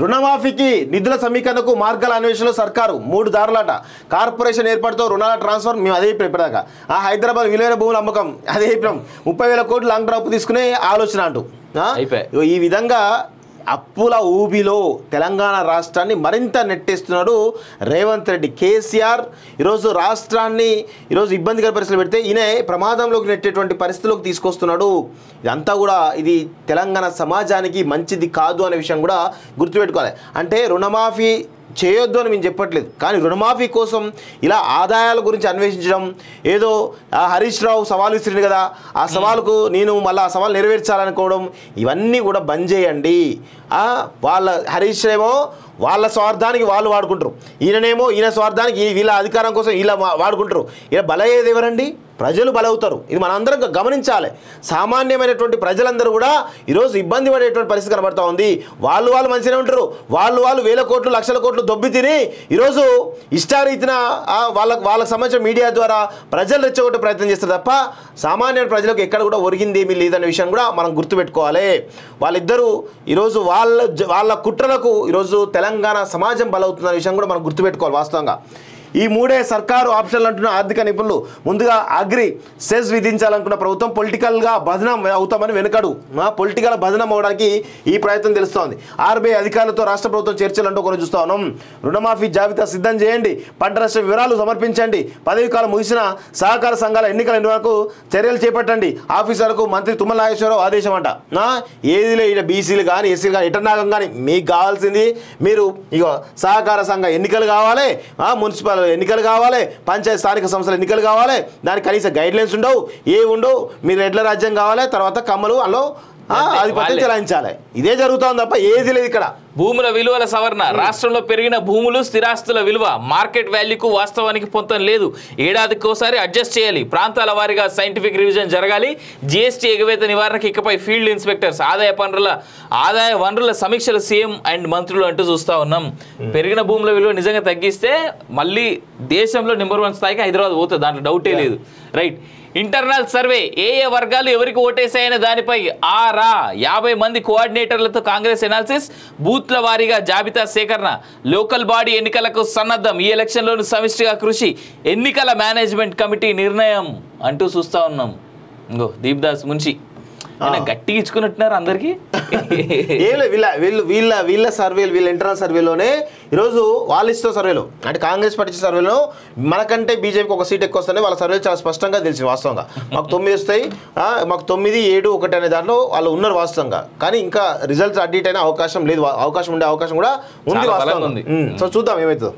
రుణమాఫీకి నిధుల సమీకరణకు మార్గాల అన్వేషణలో సర్కారు మూడు దారులట. కార్పొరేషన్ ఏర్పాటుతో రుణాల ట్రాన్స్ఫర్ మేము అదే ఇప్పటిదాకా. ఆ హైదరాబాద్ విలువైన భూముల అమ్మకం అదే చెప్పినాం ముప్పై వేల కోట్లు లాంగ్ డ్రాప్ తీసుకునే ఆలోచన అంటూ. ఈ విధంగా అప్పుల ఊబిలో తెలంగాణ రాష్ట్రాన్ని మరింత నెట్టేస్తున్నాడు రేవంత్ రెడ్డి. కేసీఆర్ ఈరోజు రాష్ట్రాన్ని ఈరోజు ఇబ్బందికర పరిస్థితులు పెడితే ఈయనే ప్రమాదంలోకి నెట్టేటువంటి పరిస్థితుల్లోకి తీసుకొస్తున్నాడు. ఇదంతా కూడా ఇది తెలంగాణ సమాజానికి మంచిది కాదు అనే విషయం కూడా గుర్తుపెట్టుకోవాలి. అంటే రుణమాఫీ చేయొద్దు అని మేము చెప్పట్లేదు. కానీ రుణమాఫీ కోసం ఇలా ఆదాయాల గురించి అన్వేషించడం ఏదో ఆ హరీష్ రావు సవాల్ విసిరింది కదా ఆ సవాలుకు నేను మళ్ళీ ఆ సవాల్ నెరవేర్చాలనుకోవడం ఇవన్నీ కూడా బంద్ చేయండి. వాళ్ళ హరీష్ ఏమో వాళ్ళ స్వార్థానికి వాళ్ళు వాడుకుంటారు. ఈయననేమో ఈయన స్వార్థానికి వీళ్ళ అధికారం కోసం వా- వాడుకుంటారు. ఇలా బలయ్యేది ఎవరండి? ప్రజలు బలవుతారు. ఇది మనందరం గమనించాలి. సామాన్యమైనటువంటి ప్రజలందరూ కూడా ఈరోజు ఇబ్బంది పడేటువంటి పరిస్థితి కనబడుతూ ఉంది. వాళ్ళు వాళ్ళు మంచిగానే ఉంటారు వాళ్ళు వాళ్ళు వేల కోట్లు లక్షల కోట్లు దొబ్బి తిని ఈరోజు ఇష్టారీతిన వాళ్ళకు వాళ్ళకు సంబంధించిన మీడియా ద్వారా ప్రజలు రెచ్చగొట్టే ప్రయత్నం చేస్తారు తప్ప సామాన్య ప్రజలకు ఎక్కడ కూడా ఒరిగింది ఏమీ లేదనే విషయం కూడా మనం గుర్తుపెట్టుకోవాలి. వాళ్ళిద్దరూ ఈరోజు వాళ్ళ వాళ్ళ కుట్రలకు ఈరోజు తెలంగాణ సమాజం బలవుతుందనే విషయం కూడా మనం గుర్తుపెట్టుకోవాలి వాస్తవంగా. ఈ మూడే సర్కారు ఆప్షన్లు అంటున్న ఆర్థిక నిపుణులు ముందుగా అగ్రి సెస్ విధించాలనుకున్న ప్రభుత్వం పొలిటికల్గా భజనం అవుతామని వెనుకడు. పొలిటికల్ భజనం అవడానికి ఈ ప్రయత్నం తెలుస్తోంది. ఆర్బీఐ అధికారులతో రాష్ట్ర ప్రభుత్వం చర్చలంటూ కొన్ని చూస్తా ఉన్నాం. రుణమాఫీ జాబితా సిద్ధం చేయండి. పంట రాష్ట్ర వివరాలు సమర్పించండి. పదవి కాలం ముగిసిన సహకార సంఘాల ఎన్నికల నిర్వహణకు చర్యలు చేపట్టండి. ఆఫీసర్లకు మంత్రి తుమ్మల నాగేశ్వరరావు ఆదేశం అంట నా ఏది లేదు. బీసీలు కానీ ఎస్సీలు కానీ ఇటర్నాగం కానీ మీకు కావాల్సింది మీరు ఇక సహకార సంఘ ఎన్నికలు కావాలి. మున్సిపల్ మున్సిపల్ ఎన్నికలు కావాలి పంచాయతీ స్థానిక సంస్థల ఎన్నికలు కావాలి దానికి కనీస గైడ్ లైన్స్ ఉండవు ఏ ఉండవు మీరు ఎడ్ల రాజ్యం కావాలి తర్వాత కమ్మలు అందులో ఆధిపత్యం. చెలాయించాలి ఇదే జరుగుతోంది తప్ప ఏది లేదు ఇక్కడ భూముల విలువల సవరణ. రాష్ట్రంలో పెరిగిన భూములు స్థిరాస్తుల విలువ. మార్కెట్ వాల్యూకు వాస్తవానికి పొంతం లేదు. ఏడాదికి ఒకసారి అడ్జస్ట్ చేయాలి. ప్రాంతాల వారీగా సైంటిఫిక్ రివిజన్ జరగాలి. జీఎస్టీ ఎగవేత నివారణకు ఇకపై ఫీల్డ్ ఇన్స్పెక్టర్స్ ఆదాయ పనుల ఆదాయ వనరుల సమీక్షలు సీఎం అండ్ మంత్రులు అంటూ చూస్తా ఉన్నాం. పెరిగిన భూముల విలువ నిజంగా తగ్గిస్తే మళ్ళీ దేశంలో నెంబర్ వన్ స్థాయికి హైదరాబాద్ పోతుంది. దాంట్లో డౌటే లేదు. రైట్. Internal survey. ఏ ఏ వర్గాలు ఎవరికి ఓటేసాయనే దానిపై ఆరా. యాభై మంది కోఆర్డినేటర్లతో కాంగ్రెస్ ఎనాలిసిస్. బూత్ల వారీగా జాబితా సేకరణ లోకల్ బాడీ ఎన్నికలకు సన్నద్ధం ఈ ఎలక్షన్లోని సమిష్టిగా కృషి ఎన్నికల మేనేజ్మెంట్ కమిటీ నిర్ణయం అంటూ చూస్తా ఉన్నాం. ఇంకో దీప్దాస్ మున్షి గట్టిగా ఇచ్చుకున్నట్టున్నారు అందరికీ? ఏం లేదు వీళ్ళ వీళ్ళు వీళ్ళ వీళ్ళ సర్వేలు వీళ్ళ ఇంటర్నల్ సర్వేలోనే ఈరోజు వాళ్ళ ఇస్తున్న సర్వేలో. అంటే కాంగ్రెస్ పార్టీ సర్వేలో మనకంటే బీజేపీకి ఒక సీట్ ఎక్కువ వస్తుంది వాళ్ళ సర్వేలు చాలా స్పష్టంగా తెలిసింది వాస్తవంగా. మాకు తొమ్మిది వస్తాయి. మాకు తొమ్మిది ఏడు ఒకటి అనే దాంట్లో వాళ్ళు ఉన్నారు వాస్తవంగా. కానీ ఇంకా రిజల్ట్స్ అడ్డిట్ అయిన అవకాశం లేదు. అవకాశం ఉండే అవకాశం కూడా ఉంది వాస్తవంగా. సో చూద్దాం ఏమవుతుందో